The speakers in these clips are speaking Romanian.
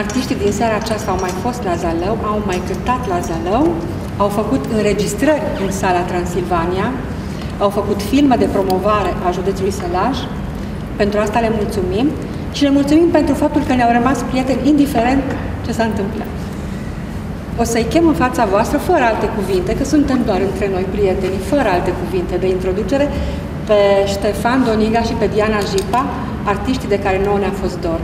Artiștii din seara aceasta au mai fost la Zalău, au mai cântat la Zalău, au făcut înregistrări în sala Transilvania, au făcut filme de promovare a județului Sălaj. Pentru asta le mulțumim și le mulțumim pentru faptul că ne-au rămas prieteni indiferent ce s-a întâmplat. O să-i chem în fața voastră, fără alte cuvinte, că suntem doar între noi prieteni, fără alte cuvinte de introducere, pe Ștefan Doniga și pe Diana Jipa, artiștii de care nouă ne-a fost dor.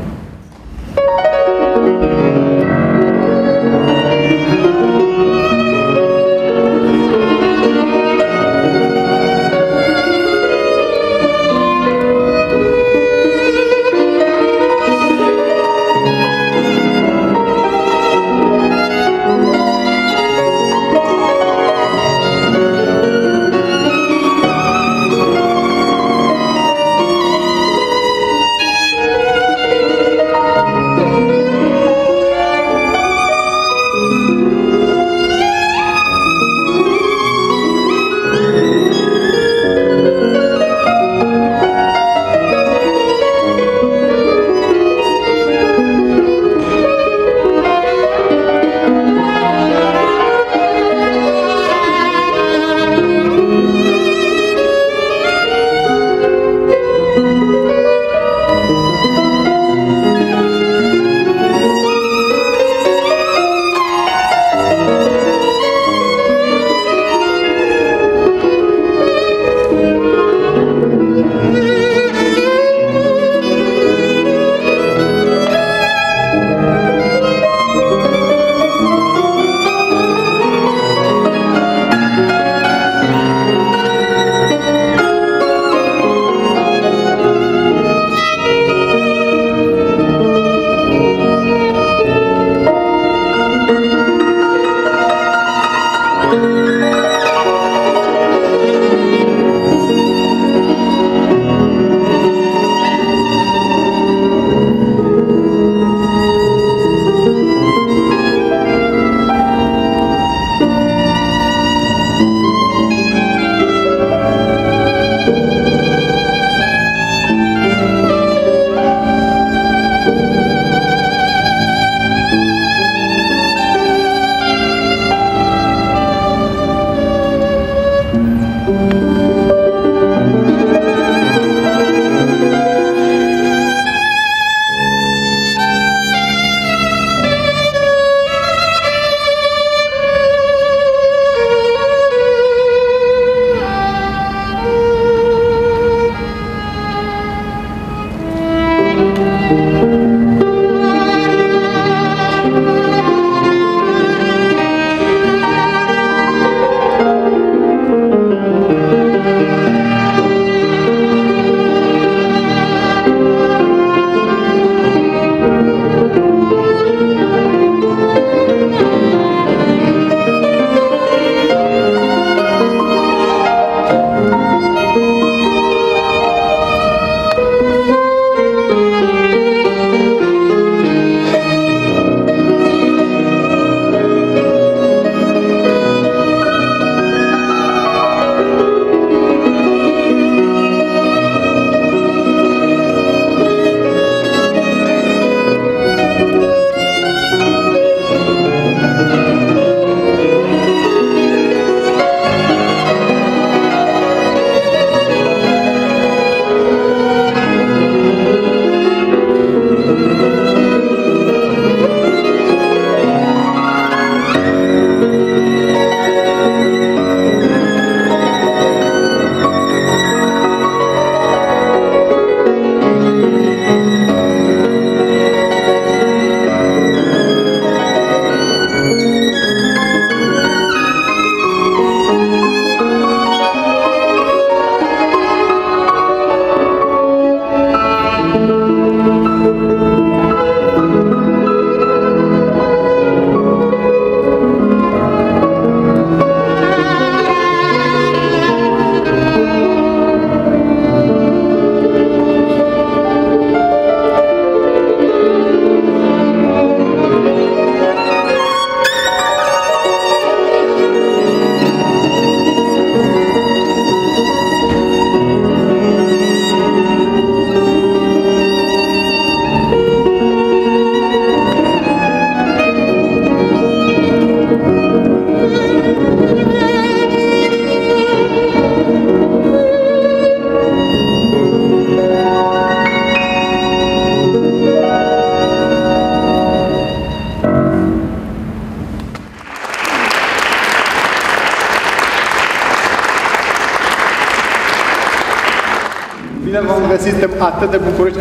Atât de bucuroși.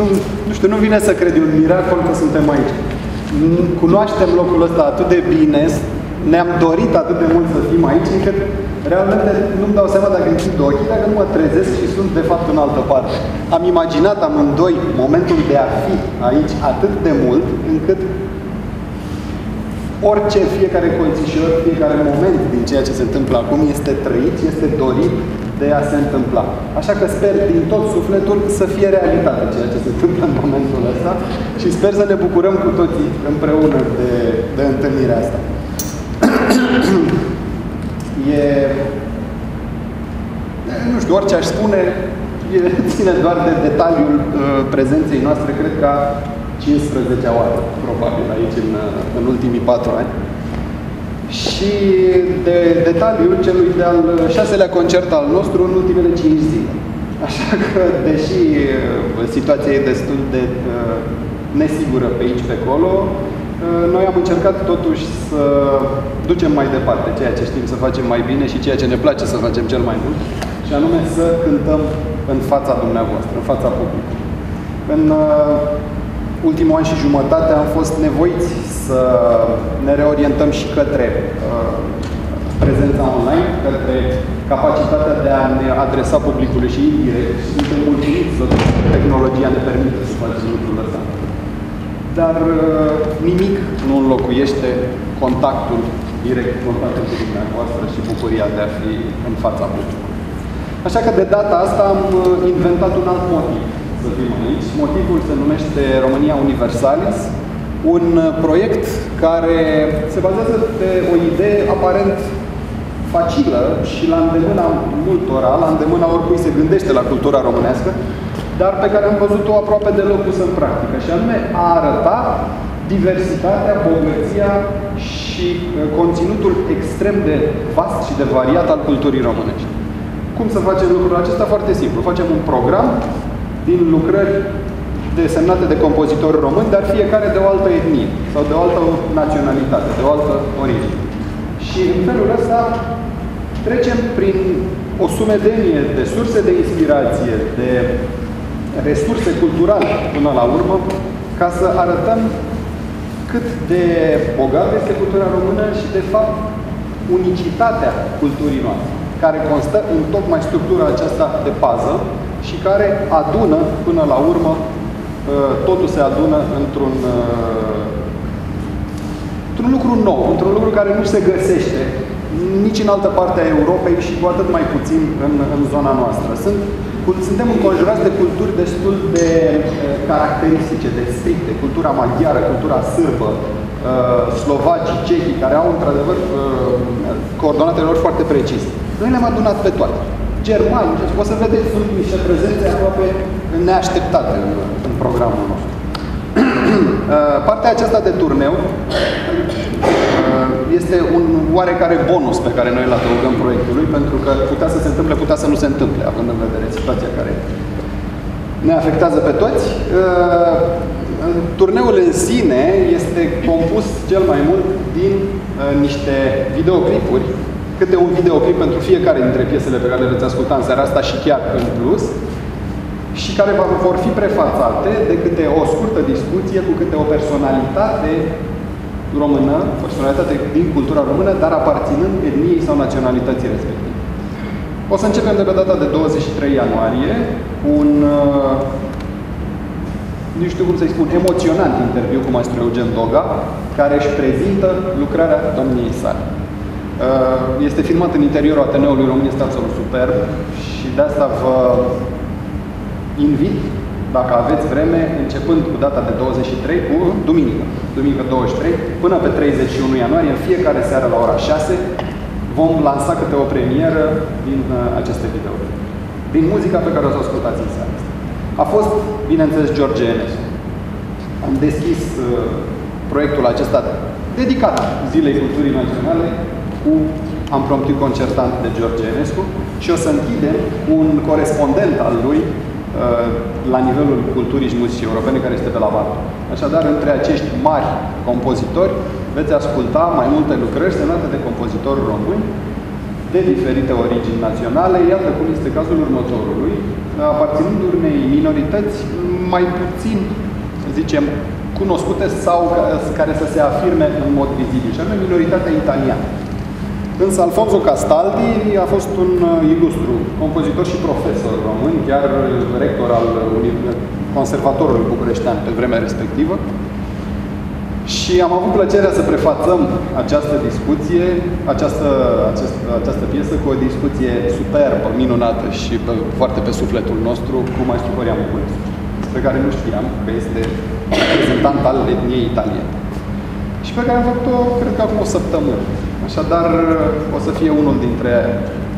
Nu, nu știu, nu vine să cred, e un miracol că suntem aici. Cunoaștem locul ăsta atât de bine, ne-am dorit atât de mult să fim aici, încât realmente nu-mi dau seama dacă închid ochii, dacă nu mă trezesc și sunt de fapt în altă parte. Am imaginat amândoi momentul de a fi aici atât de mult, încât orice, fiecare colțișor, fiecare moment din ceea ce se întâmplă acum este trăit, este dorit de a se întâmpla. Așa că sper din tot sufletul să fie realitate ceea ce se întâmplă în momentul ăsta și sper să ne bucurăm cu toții împreună de, de întâlnirea asta. e, nu știu, orice aș spune, e, ține doar de detaliul uh, prezenței noastre, cred că 15 oară, probabil, aici în, în ultimii patru ani. Și de detaliul celui de-al șaselea concert al nostru în ultimele 5 zile. Așa că, deși uh, situația e destul de uh, nesigură pe aici, pe acolo, uh, noi am încercat totuși să ducem mai departe ceea ce știm să facem mai bine și ceea ce ne place să facem cel mai mult, și anume să cântăm în fața dumneavoastră, în fața publicului. În ultimul an și jumătate am fost nevoiți să ne reorientăm și către uh, prezența online, către capacitatea de a ne adresa publicului și indirect. Suntem mulțumiți să tehnologia ne permite să facem lucrul ăsta. Dar uh, nimic nu înlocuiește contactul direct, contactul cu dumneavoastră și bucuria de a fi în fața publicului. Așa că de data asta am uh, inventat un alt motiv să fim aici. Motivul se numește România Universalis, un uh, proiect care se bazează pe o idee aparent facilă și la îndemâna multora, la îndemâna oricui se gândește la cultura românească, dar pe care am văzut-o aproape deloc pusă în practică, și anume a arăta diversitatea, bogăția și uh, conținutul extrem de vast și de variat al culturii românești. Cum să facem lucrul acesta? Foarte simplu. Facem un program din lucrări desemnate de compozitori români, dar fiecare de o altă etnie sau de o altă naționalitate, de o altă origine. Și în felul ăsta trecem prin o sumedenie de surse de inspirație, de resurse culturale până la urmă, ca să arătăm cât de bogată este cultura română și, de fapt, unicitatea culturii noastre, care constă în tocmai structura aceasta de pază și care adună, până la urmă, uh, totul se adună într-un uh, într-un lucru nou, într-un lucru care nu se găsește nici în altă parte a Europei și cu atât mai puțin în, în zona noastră. Sunt, suntem înconjurați de culturi destul de uh, caracteristice, de stricte, cultura maghiară, cultura sârbă, slovacii, cehii, care au într-adevăr coordonatele lor foarte precise. Noi le-am adunat pe toate germani, deci o să vedeți, sunt niște prezențe aproape neașteptate în, în programul nostru. Uh, partea aceasta de turneu uh, este un oarecare bonus pe care noi îl adăugăm proiectului, pentru că putea să se întâmple, putea să nu se întâmple, având în vedere situația care ne afectează pe toți. Uh, turneul în sine este compus cel mai mult din niște videoclipuri câte un videoclip pentru fiecare dintre piesele pe care le veți asculta în seara asta și chiar în plus, și care vor fi prefațate de câte o scurtă discuție cu câte o personalitate română, personalitate din cultura română, dar aparținând etniei sau naționalității respective. O să începem de pe data de 23 ianuarie un, uh, nu știu cum să-i spun, emoționant interviu cu maestru Eugen Doga, care își prezintă lucrarea domniei sale. Uh, este filmat în interiorul Ateneului România Stațiul Superb și de asta vă invit, dacă aveți vreme, începând cu data de 23, cu duminică, duminică 23, până pe 31 ianuarie, în fiecare seară la ora 6, vom lansa câte o premieră din uh, aceste videouri. Din muzica pe care o să o ascultați în seara asta. A fost, bineînțeles, George Enescu. Am deschis uh, proiectul acesta dedicat Zilei Culturii Naționale cu ampromptiu concertant de George Enescu și o să închidem cu un corespondent al lui uh, la nivelul culturii și muzicii europene, care este de la Valtu. Așadar, între acești mari compozitori, veți asculta mai multe lucrări semnate de compozitori români de diferite origini naționale. Iată cum este cazul următorului, aparținând unei minorități mai puțin, să zicem, cunoscute sau care să se afirme în mod vizibil, și anume minoritatea italiană. Însă Alfonso Castaldi a fost un uh, ilustru compozitor și profesor român, chiar rector al Conservatorului Bucureștean pe vremea respectivă. Și am avut plăcerea să prefațăm această discuție, această, această, această piesă cu o discuție superbă, minunată și pe, foarte pe sufletul nostru cu maestru Horia Muculescu, despre care nu știam că este reprezentant al etniei italiene. Și pe care am făcut-o, cred că acum o săptămână. Așadar, o să fie unul dintre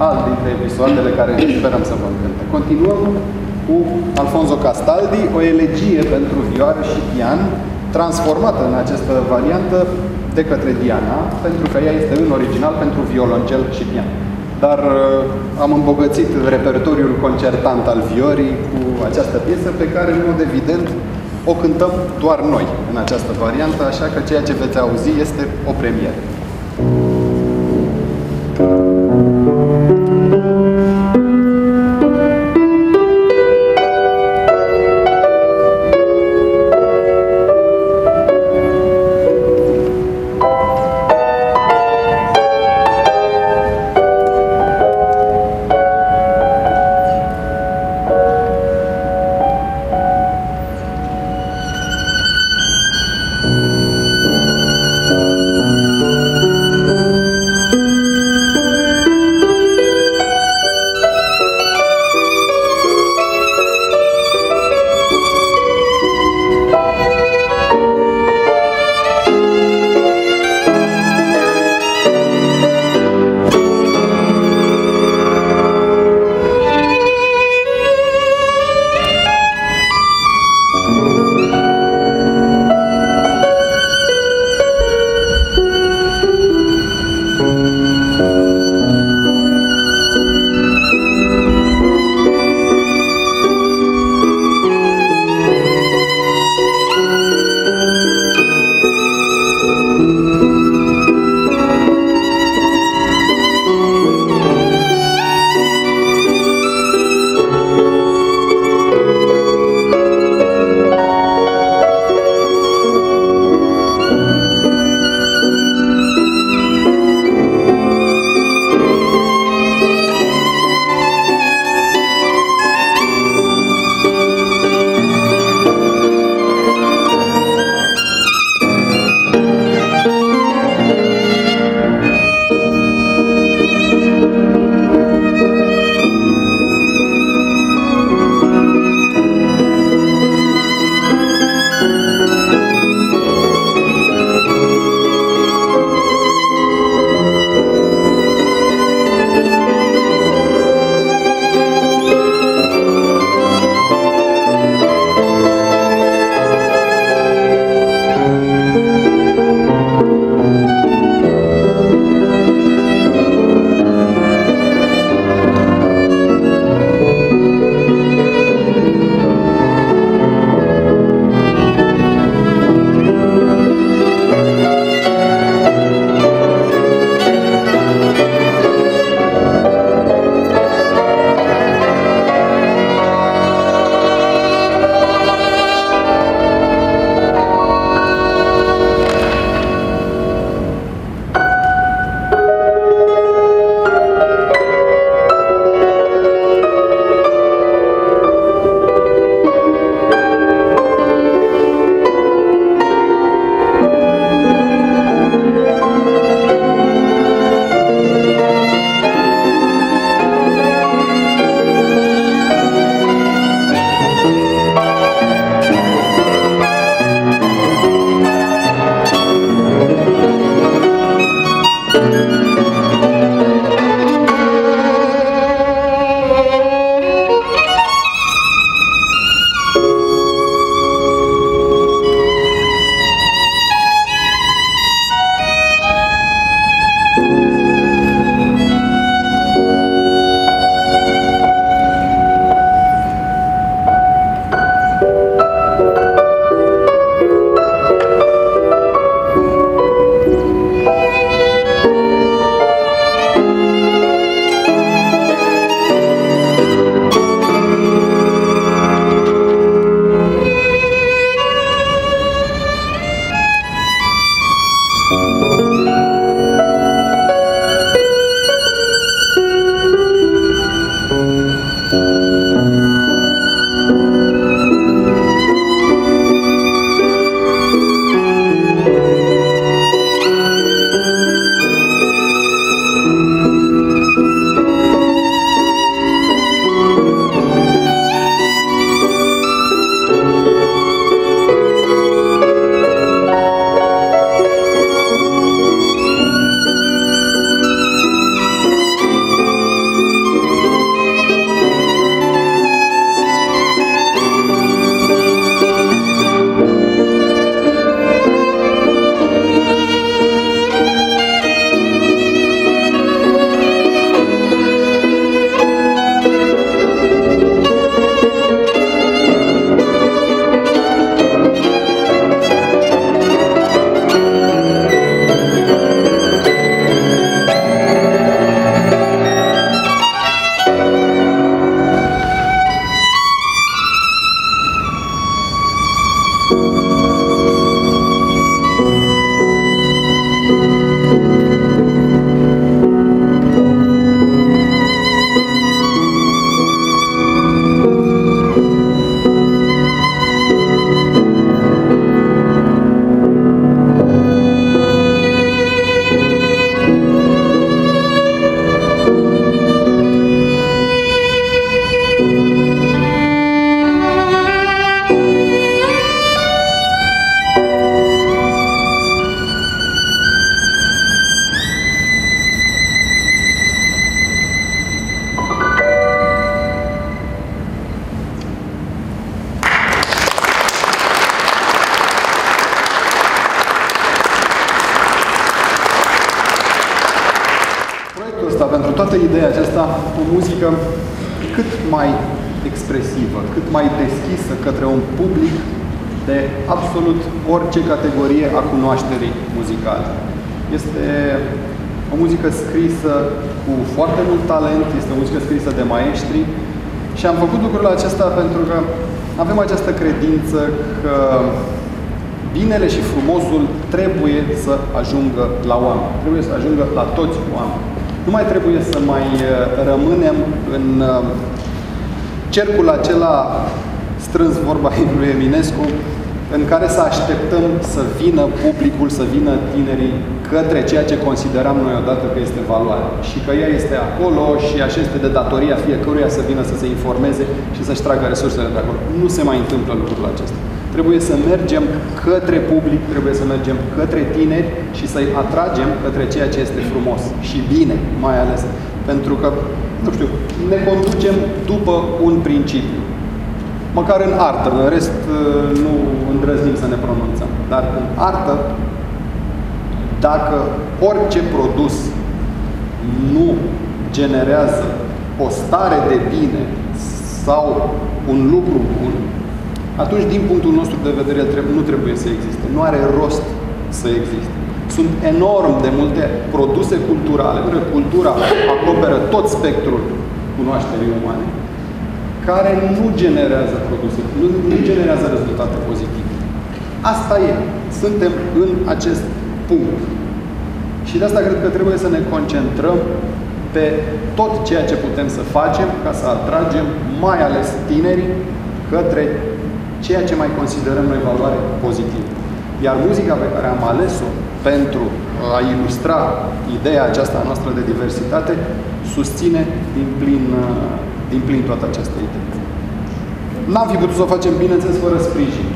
alt dintre episoadele care sperăm să vă încânte. Continuăm cu Alfonso Castaldi, o elegie pentru vioară și pian, transformată în această variantă de către Diana, pentru că ea este în original pentru violoncel și pian. Dar uh, am îmbogățit repertoriul concertant al viorii cu această piesă pe care, în mod evident, o cântăm doar noi în această variantă, așa că ceea ce veți auzi este o premieră. Orice categorie a cunoașterii muzicale. Este o muzică scrisă cu foarte mult talent, este o muzică scrisă de maestri și am făcut lucrul acesta pentru că avem această credință că binele și frumosul trebuie să ajungă la oameni, trebuie să ajungă la toți oameni. Nu mai trebuie să mai uh, rămânem în uh, cercul acela strâns vorba lui Eminescu, în care să așteptăm să vină publicul, să vină tinerii către ceea ce considerăm noi odată că este valoare. Și că ea este acolo și așa este de datoria fiecăruia să vină să se informeze și să-și tragă resursele de acolo. Nu se mai întâmplă lucrul acesta. Trebuie să mergem către public, trebuie să mergem către tineri și să-i atragem către ceea ce este frumos și bine, mai ales. Pentru că, nu știu, ne conducem după un principiu măcar în artă, în rest uh, nu îndrăznim să ne pronunțăm. Dar în artă, dacă orice produs nu generează o stare de bine sau un lucru bun, atunci, din punctul nostru de vedere, el nu trebuie să existe. Nu are rost să existe. Sunt enorm de multe produse culturale. Cultura acoperă tot spectrul cunoașterii umane care nu generează produse, nu, nu generează rezultate pozitive. Asta e. Suntem în acest punct. Și de asta cred că trebuie să ne concentrăm pe tot ceea ce putem să facem ca să atragem mai ales tinerii către ceea ce mai considerăm noi valoare pozitivă. Iar muzica pe care am ales-o pentru a ilustra ideea aceasta noastră de diversitate susține din plin din plin toată această idee. N-am fi putut să o facem, bineînțeles, fără sprijin.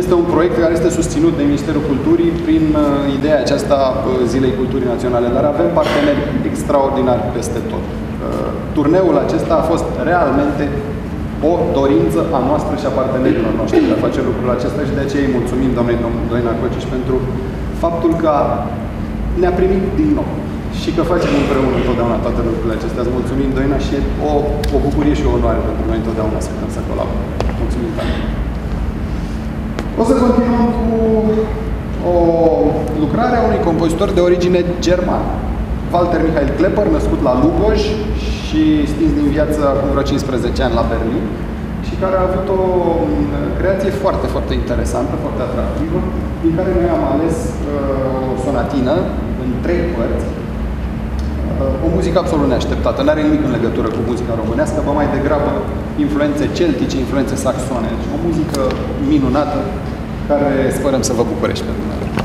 Este un proiect care este susținut de Ministerul Culturii prin uh, ideea aceasta uh, Zilei Culturii Naționale, dar avem parteneri extraordinari peste tot. Uh, turneul acesta a fost realmente o dorință a noastră și a partenerilor noștri de a face lucrul acesta și de aceea îi mulțumim doamnei Doina Cociș pentru faptul că ne-a primit din nou și că facem împreună întotdeauna toate lucrurile acestea. Îți mulțumim, Doina, și e o, o bucurie și o onoare pentru noi întotdeauna să putem să colaborăm. Mulțumim tare! O să continuăm cu o lucrare a unui compozitor de origine germană. Walter Michael Klepper, născut la Luboj și stins din viață acum vreo 15 ani la Berlin și care a avut o creație foarte, foarte interesantă, foarte atractivă, din care noi am ales uh, o sonatină în trei părți, o muzică absolut neașteptată, nu are nimic în legătură cu muzica românească, va mai degrabă influențe celtice, influențe saxone. Deci o muzică minunată care sperăm să vă bucure și pe dumneavoastră.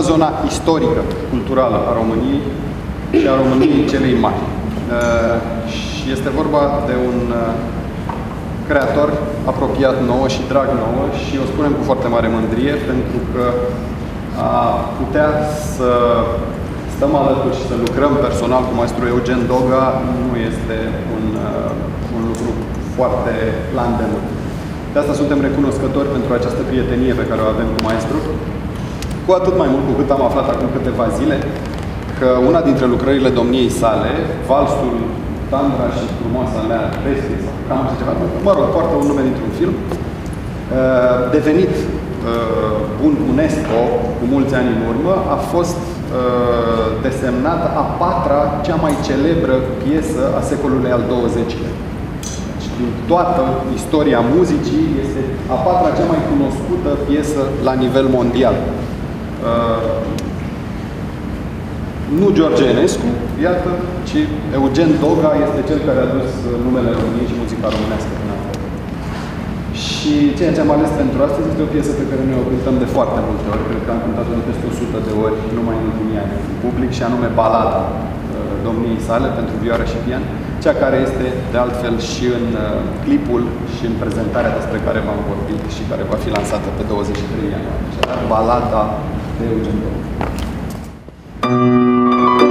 Toată zona istorică, culturală a României și a României celei mari. Uh, și este vorba de un uh, creator apropiat nouă și drag nouă și o spunem cu foarte mare mândrie pentru că a putea să stăm alături și să lucrăm personal cu maestru Eugen Doga nu este un, uh, un lucru foarte la îndemână. De asta suntem recunoscători pentru această prietenie pe care o avem cu maestru, cu atât mai mult cu cât am aflat acum câteva zile că una dintre lucrările domniei sale, valsul Tandra și frumoasa mea bestie, sau cam așa ceva, mă rog, poartă un nume dintr-un film, uh, devenit uh, bun UNESCO cu mulți ani în urmă, a fost uh, desemnată a patra cea mai celebră piesă a secolului al XX-lea. Deci, din toată istoria muzicii, este a patra cea mai cunoscută piesă la nivel mondial. Nu George Enescu, iată, ci Eugen Doga este cel care a dus numele României și muzica românească până acolo. Și ceea ce am ales pentru astăzi este o piesă pe care noi o cântăm de foarte multe ori, cred că am cântat-o de peste 100 de ori, numai în ultimii ani, în public, și anume Balada uh, domniei sale pentru vioară și pian, cea care este de altfel și în uh, clipul și în prezentarea despre care v-am vorbit și care va fi lansată pe 23 ianuarie. Balada de Eugen Doga. E,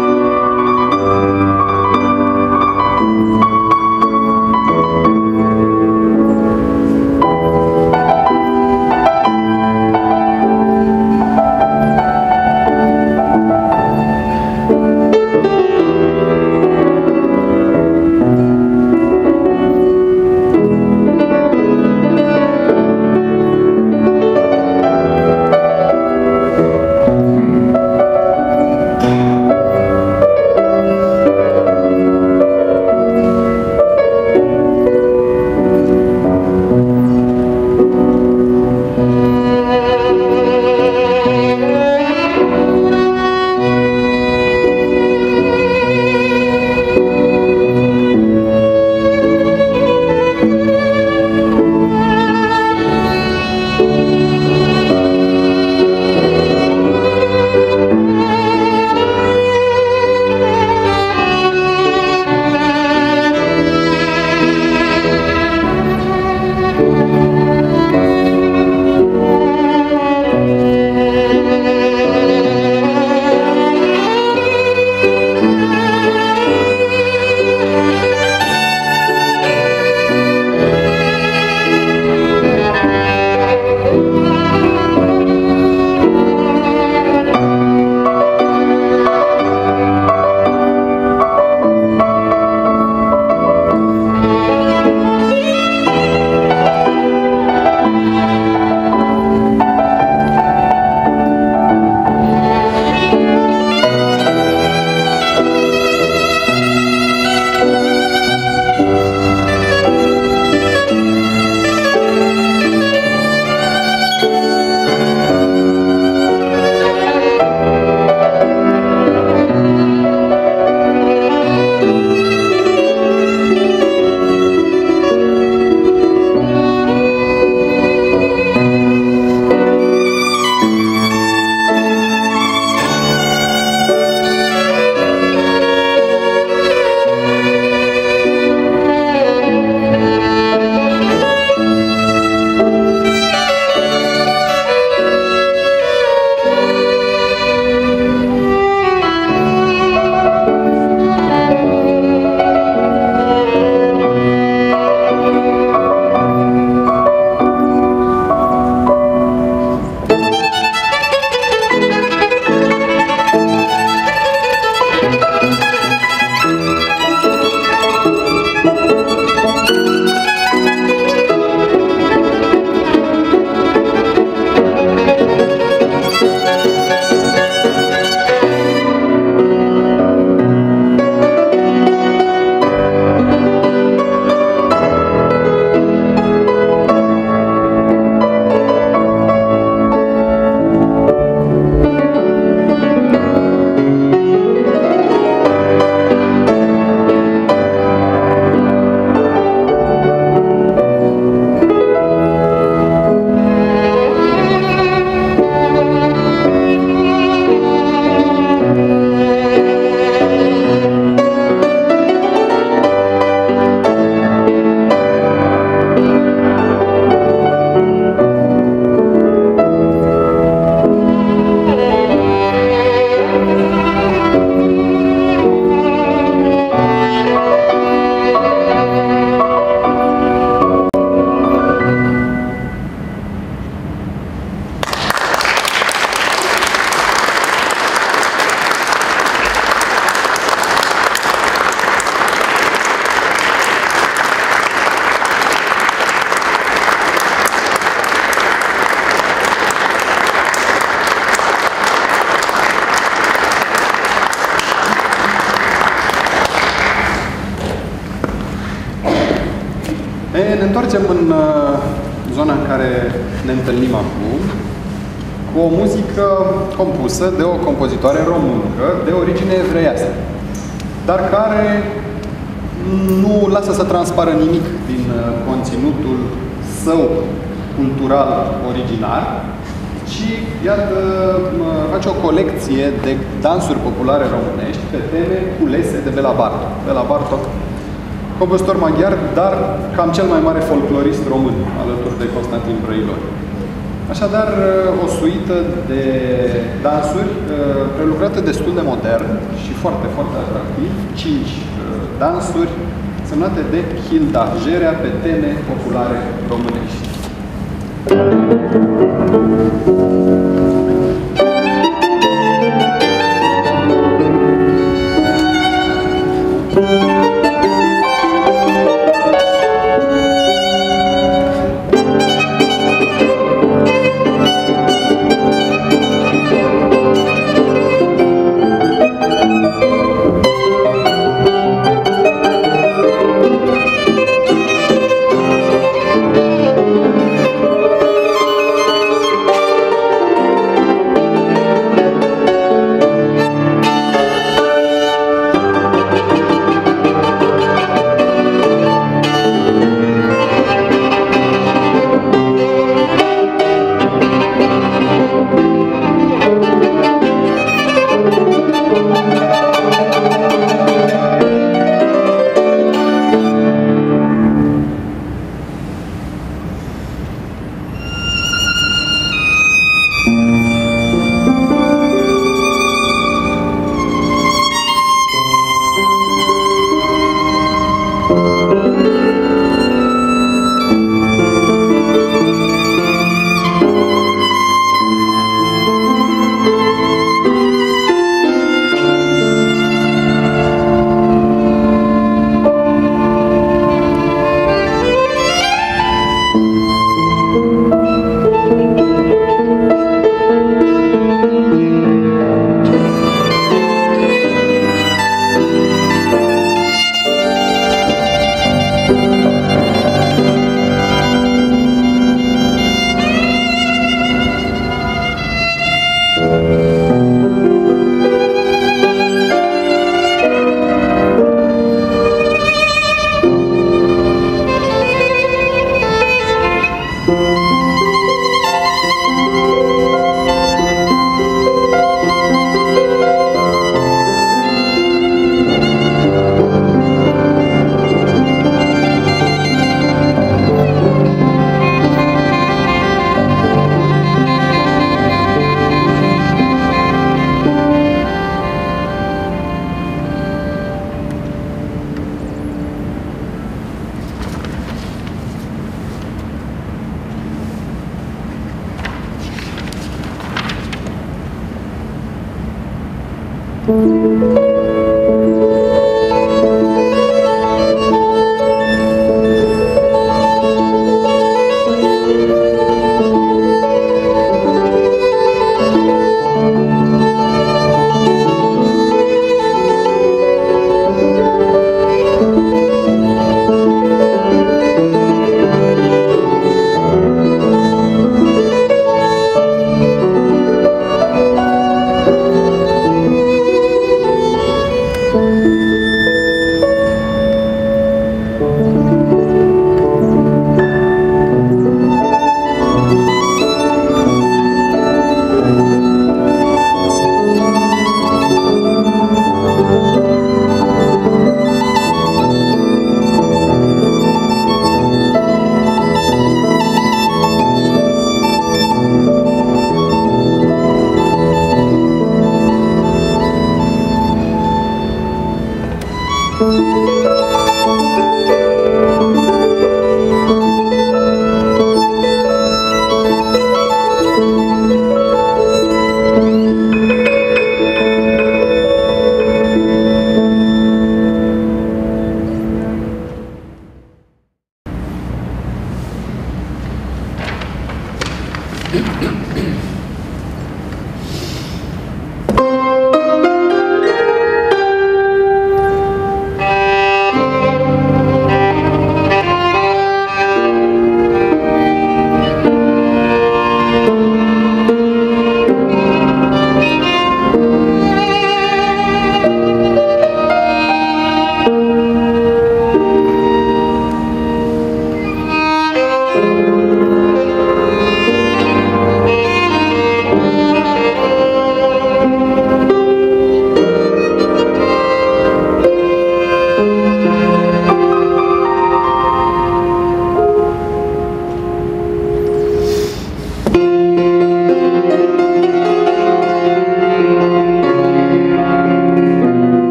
ne întoarcem în uh, zona în care ne întâlnim acum, cu o muzică compusă de o compozitoare româncă de origine evreiască, dar care nu lasă să transpară nimic din uh, conținutul său cultural original, ci, iată, face o colecție de dansuri populare românești pe teme culese de Bela Bartok. Bela Bartok, compozitor maghiar, dar cam cel mai mare folclorist român, alături de Constantin Brăilor. Așadar, o suită de dansuri uh, prelucrate destul de modern și foarte, foarte atractiv, cinci uh, dansuri semnate de Hilda Jerea pe teme populare românești.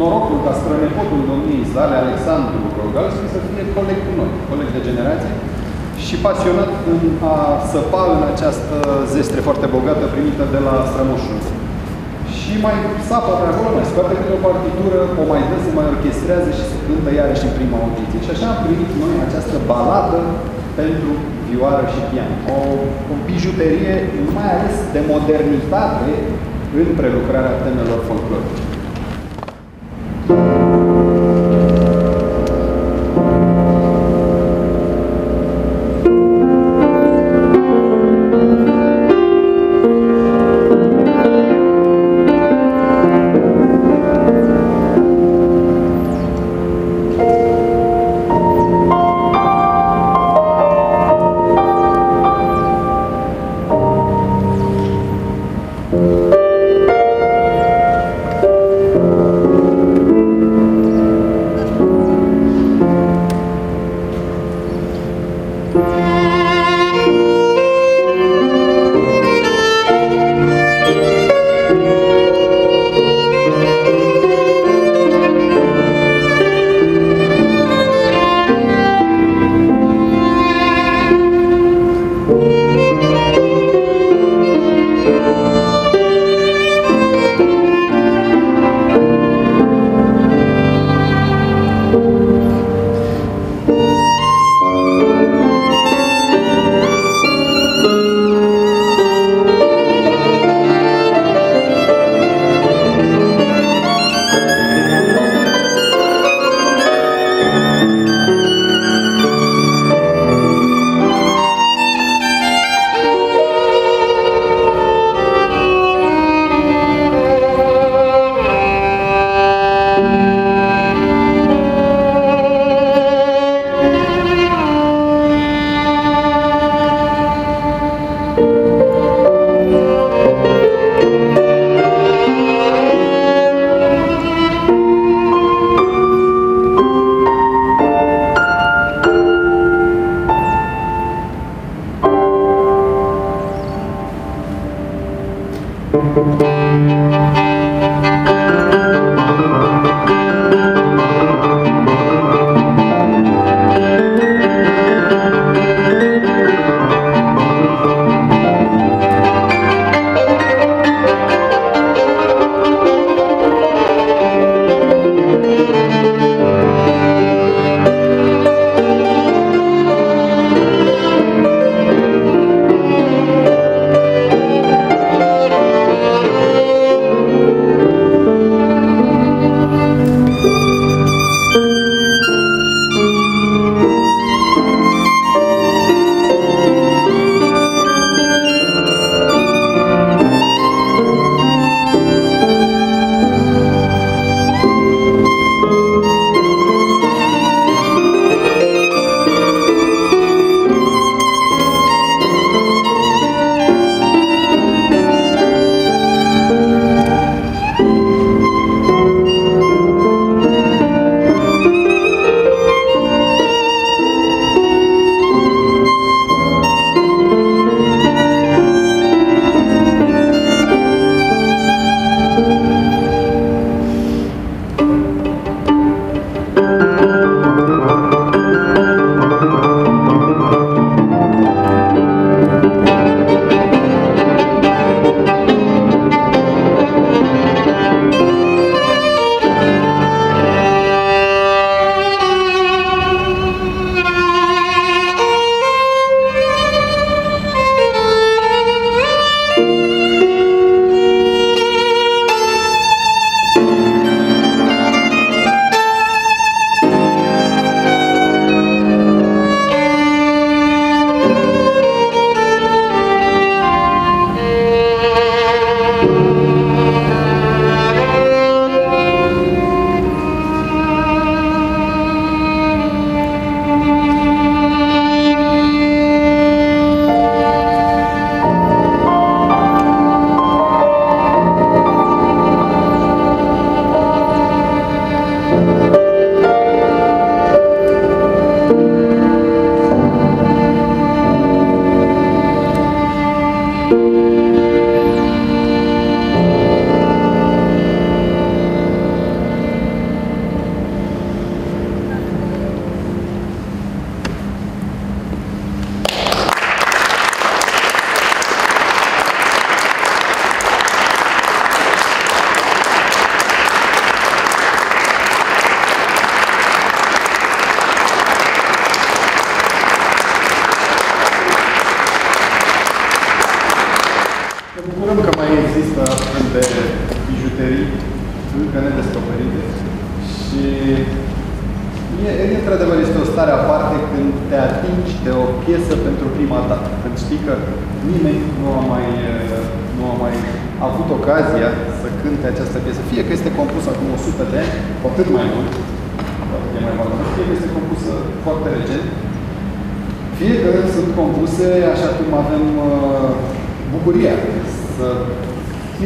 Norocul ca strănepotul domniei sale, Alexandru Rogalski, să fie coleg cu noi, coleg de generație, și pasionat în a săpa în această zestre foarte bogată primită de la strămoșul. Și mai sapă pe acolo, mai scoate câte o partitură, o mai dă, se mai orchestrează și se cântă iarăși în prima audiție. Și așa am primit noi această baladă pentru vioară și pian. O, o bijuterie mai ales de modernitate în prelucrarea temelor folclorice. Bijuterii Música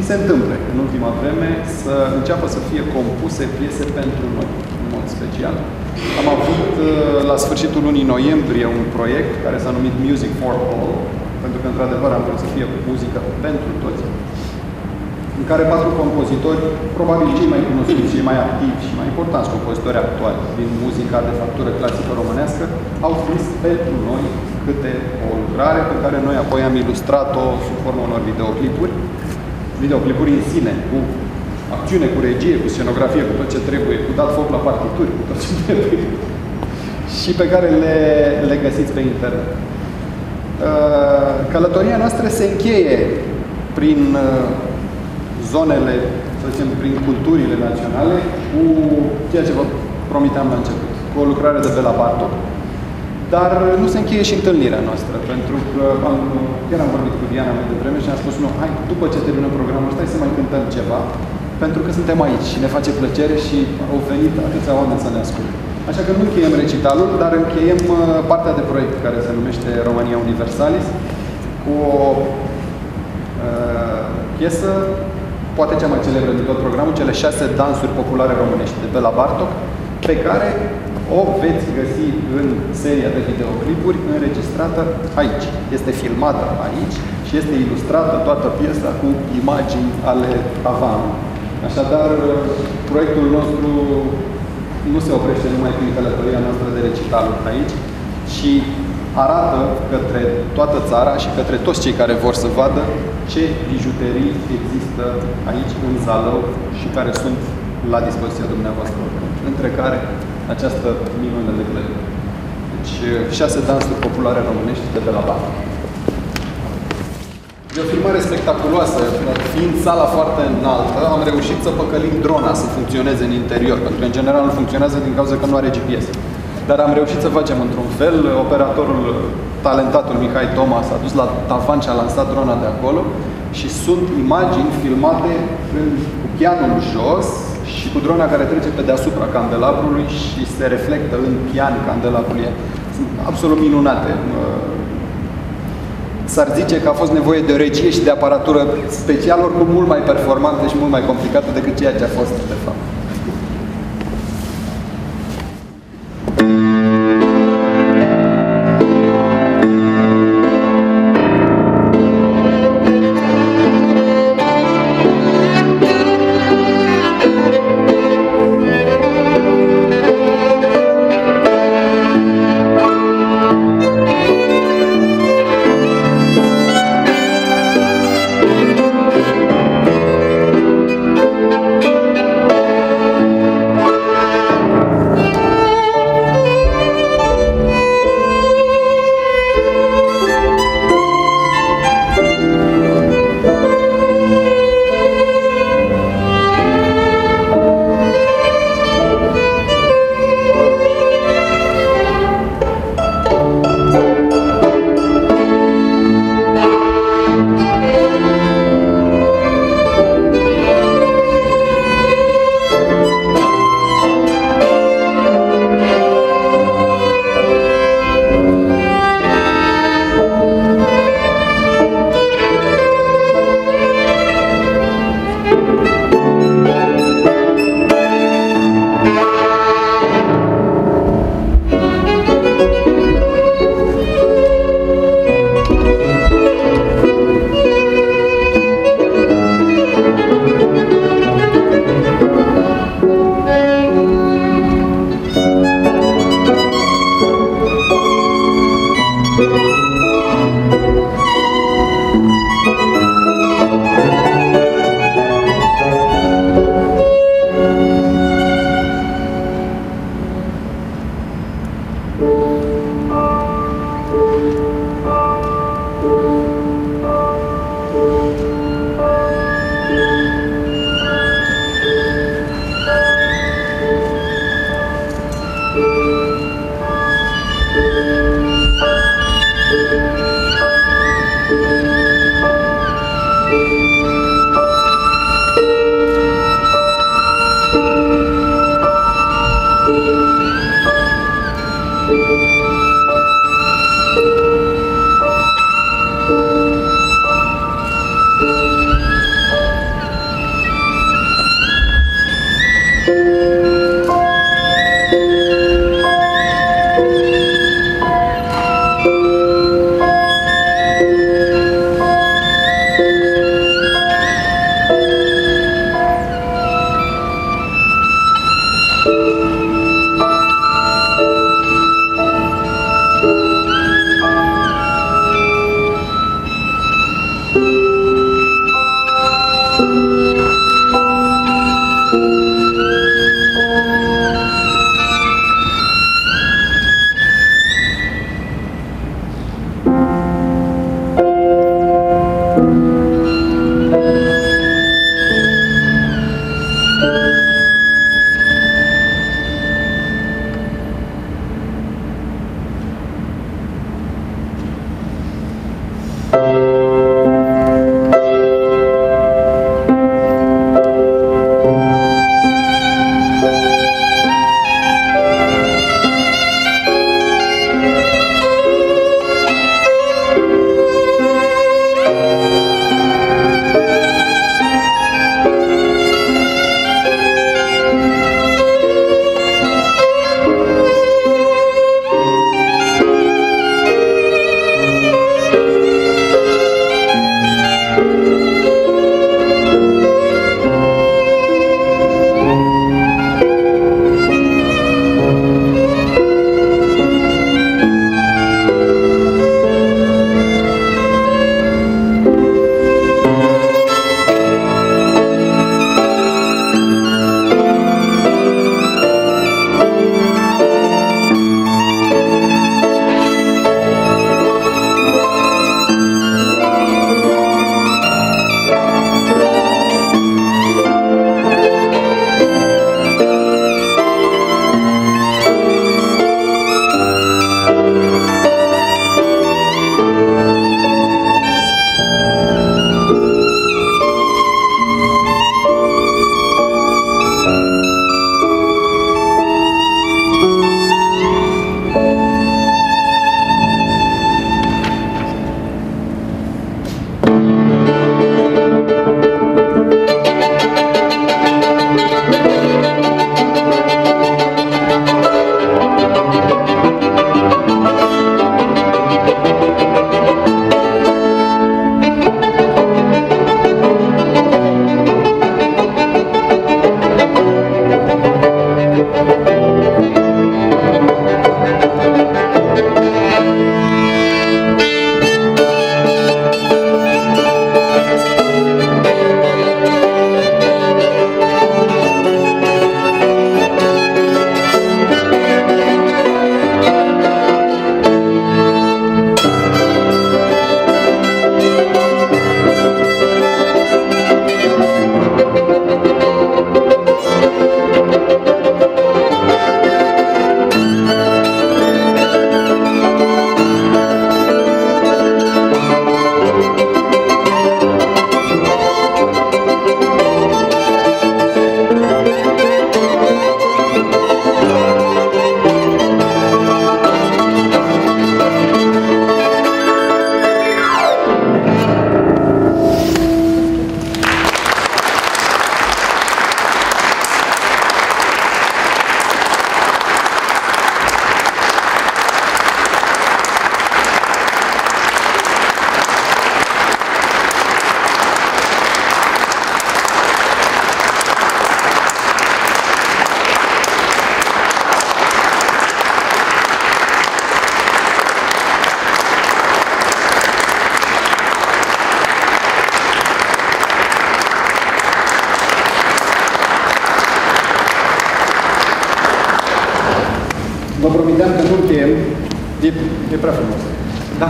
se întâmple în ultima vreme să înceapă să fie compuse piese pentru noi, în mod special. Am avut uh, la sfârșitul lunii noiembrie un proiect care s-a numit Music for All, pentru că într-adevăr am vrut să fie muzică pentru toți, în care patru compozitori, probabil cei mai cunoscuți, cei mai activi și mai importanți compozitori actuali din muzica de factură clasică românească, au scris pentru noi câte o lucrare pe care noi apoi am ilustrat-o sub formă unor videoclipuri videoclipuri în sine, cu acțiune, cu regie, cu scenografie, cu tot ce trebuie, cu dat foc la partituri, cu tot ce trebuie și pe care le, le găsiți pe internet. Uh, călătoria noastră se încheie prin uh, zonele, să zicem, prin culturile naționale cu ceea ce vă promiteam la început, cu o lucrare de Bela Bartok, dar nu se încheie și întâlnirea noastră, pentru că am, chiar am vorbit cu Diana mai devreme și am spus, nu, hai, după ce terminăm programul ăsta, să mai cântăm ceva, pentru că suntem aici și ne face plăcere și au venit atâția oameni să ne asculte. Așa că nu încheiem recitalul, dar încheiem uh, partea de proiect care se numește România Universalis, cu o uh, piesă, poate cea mai celebră din tot programul, cele șase dansuri populare românești de Bela Bartok, pe care o veți găsi în seria de videoclipuri înregistrată aici. Este filmată aici și este ilustrată toată piesa cu imagini ale tavanului. Așadar, proiectul nostru nu se oprește numai prin călătoria noastră de recital aici, ci arată către toată țara și către toți cei care vor să vadă ce bijuterii există aici în Zalău și care sunt la dispoziția dumneavoastră, între care această minune de clădire. Deci, șase dansuri populare românești de pe la bar. E o filmare spectaculoasă, fiind sala foarte înaltă, am reușit să păcălim drona să funcționeze în interior, pentru că în general nu funcționează din cauza că nu are GPS. Dar am reușit să facem într-un fel, operatorul talentatul Mihai Toma s-a dus la tavan și a lansat drona de acolo și sunt imagini filmate în, cu pianul jos, și cu drona care trece pe deasupra candelabrului și se reflectă în pian candelabrul. Sunt absolut minunate. S-ar zice că a fost nevoie de o regie și de aparatură specială, oricum mult mai performantă și mult mai complicată decât ceea ce a fost de fapt.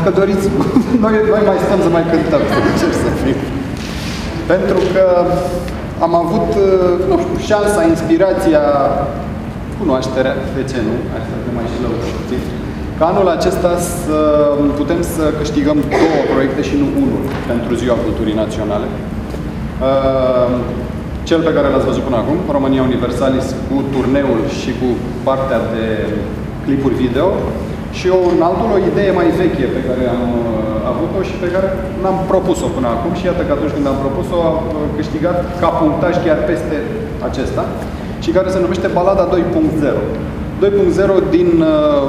Dacă doriți, noi, noi mai stăm să mai cântăm, să ce să fim. Pentru că am avut, nu știu, șansa, inspirația, cunoașterea, de ce nu, asta să mai și lăută puțin, ca anul acesta să putem să câștigăm două proiecte și nu unul pentru Ziua Culturii Naționale. Uh, cel pe care l-ați văzut până acum, România Universalis, cu turneul și cu partea de clipuri video și un altul, o idee mai veche pe care am uh, avut-o și pe care n-am propus-o până acum și iată că atunci când am propus-o a câștigat ca punctaj chiar peste acesta și care se numește Balada 2.0. 2.0 din uh,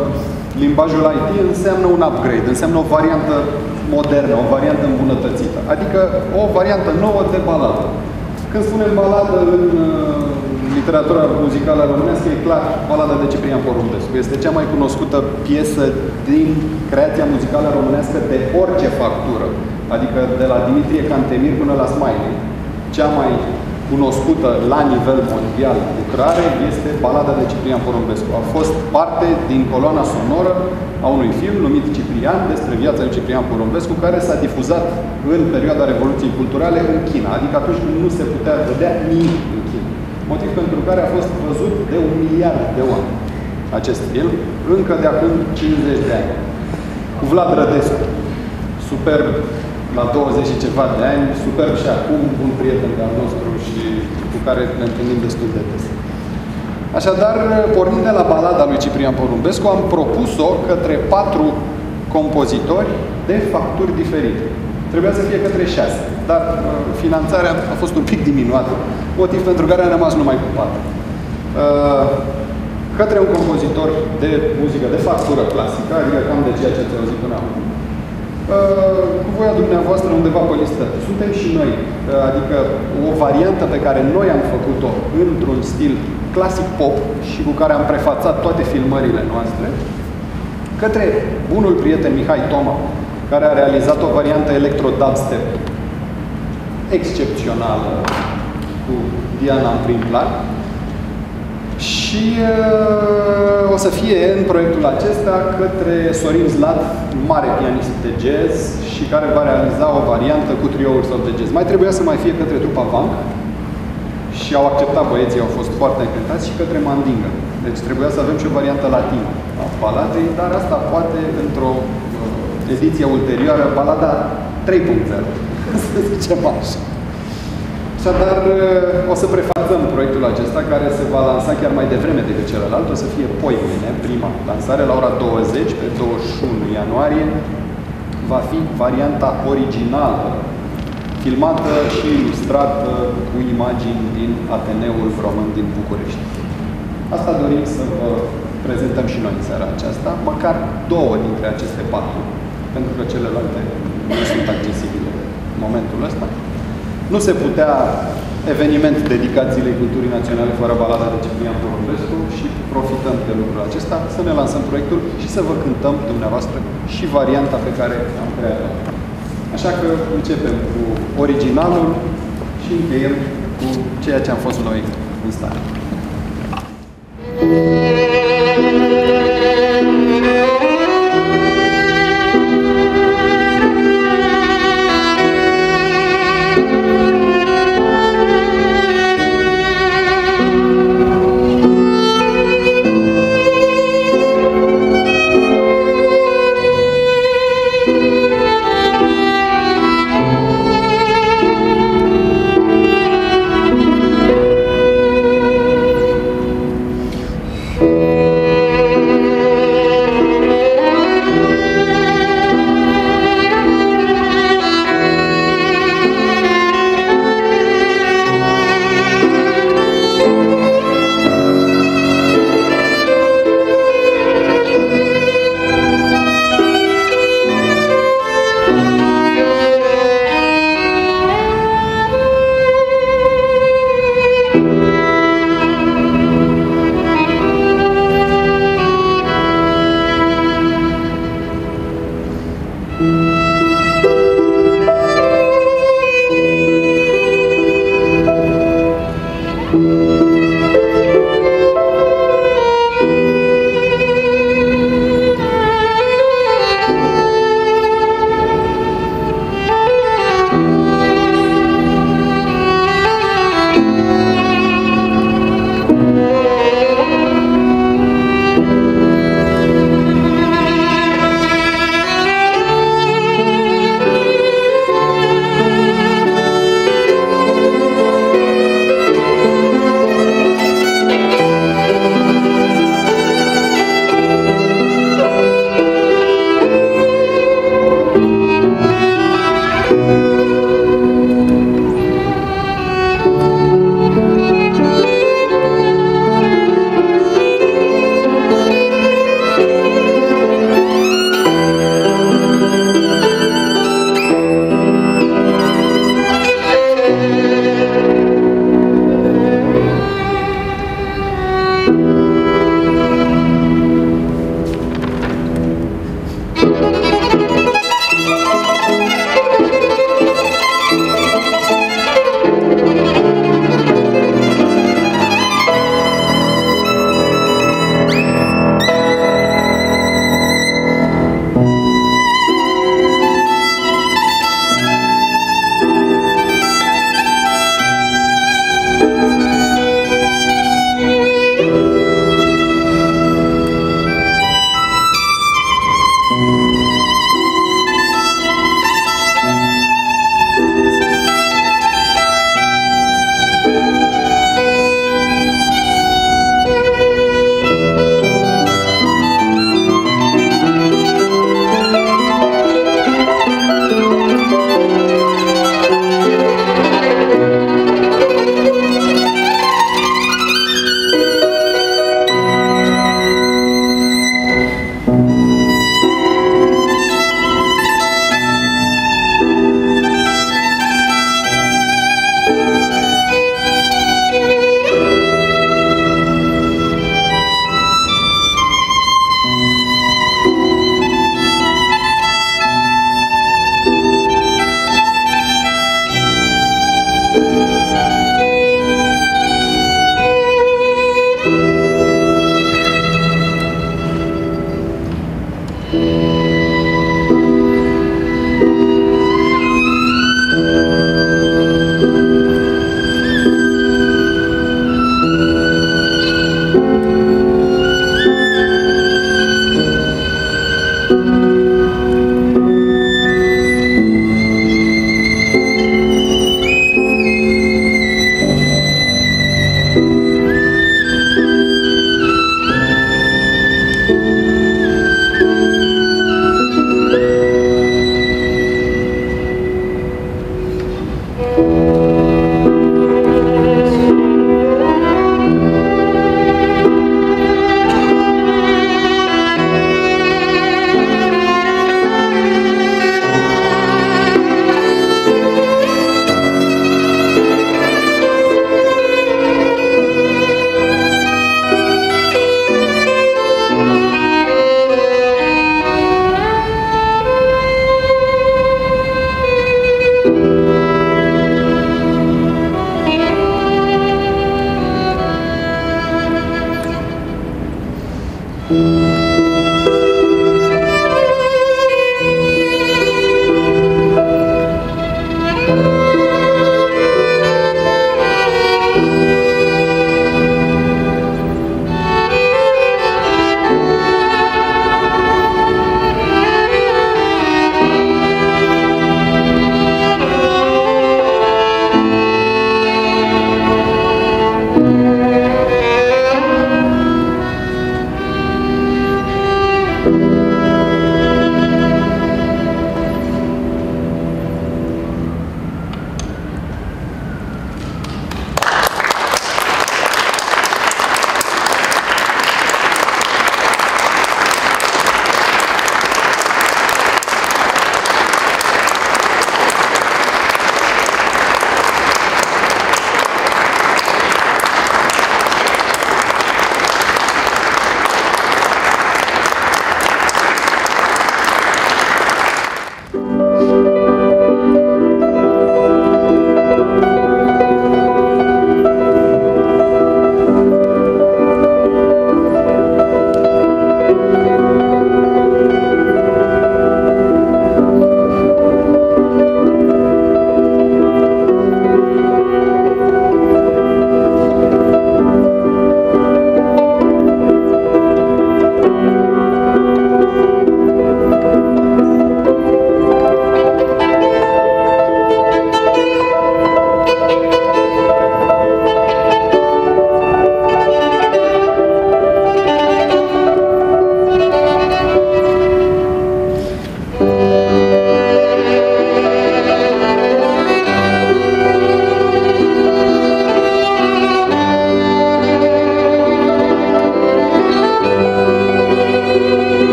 limbajul IT înseamnă un upgrade, înseamnă o variantă modernă, o variantă îmbunătățită. Adică o variantă nouă de baladă. Când spunem baladă în uh, literatura muzicală românească, e clar balada de Ciprian Porumbescu. Este cea mai cunoscută piesă din creația muzicală românească de orice factură. Adică de la Dimitrie Cantemir până la Smiley. Cea mai cunoscută la nivel mondial lucrare este Balada de Ciprian Porumbescu. A fost parte din coloana sonoră a unui film numit Ciprian despre viața lui Ciprian Porumbescu, care s-a difuzat în perioada Revoluției Culturale în China, adică atunci când nu se putea vedea nimic în China. Motiv pentru care a fost văzut de un miliard de oameni acest film, încă de acum 50 de ani. Cu Vlad Rădescu, superb la 20 și ceva de ani, superb și acum, un prieten de-al nostru și cu care ne întâlnim destul de des. Așadar, pornind de la balada lui Ciprian Porumbescu, am propus-o către patru compozitori de facturi diferite. Trebuia să fie către șase, dar uh, finanțarea a fost un pic diminuată, motiv pentru care am rămas numai cu patru. Uh, către un compozitor de muzică de factură clasică, adică cam de ceea ce ați auzit până acum, Uh, cu voia dumneavoastră undeva pe listă. Suntem și noi, uh, adică o variantă pe care noi am făcut-o într-un stil clasic pop și cu care am prefațat toate filmările noastre, către bunul prieten Mihai Toma, care a realizat o variantă electro-dubstep excepțională cu Diana în prim plan, și uh, o să fie în proiectul acesta către Sorin Zlat, mare pianist de jazz și care va realiza o variantă cu triouri sau de jazz. Mai trebuia să mai fie către trupa Vank și au acceptat băieții, au fost foarte încântați și către Mandinga. Deci trebuia să avem și o variantă latină a baladei, dar asta poate într-o uh, ediție ulterioară, balada 3.0, să zicem așa. Așadar, o să prefațăm proiectul acesta, care se va lansa chiar mai devreme decât celălalt. O să fie poi mâine, prima lansare, la ora 20, pe 21 ianuarie. Va fi varianta originală, filmată și ilustrată cu imagini din Ateneul Român din București. Asta dorim să vă prezentăm și noi în seara aceasta, măcar două dintre aceste patru, pentru că celelalte nu sunt accesibile în momentul ăsta. Nu se putea eveniment dedicațiile culturii naționale fără balada de Ciprian Porumbescu și profităm de lucrul acesta să ne lansăm proiectul și să vă cântăm dumneavoastră și varianta pe care am creat-o. Așa că începem cu originalul și încheiem cu ceea ce am fost noi în stare. Thank you.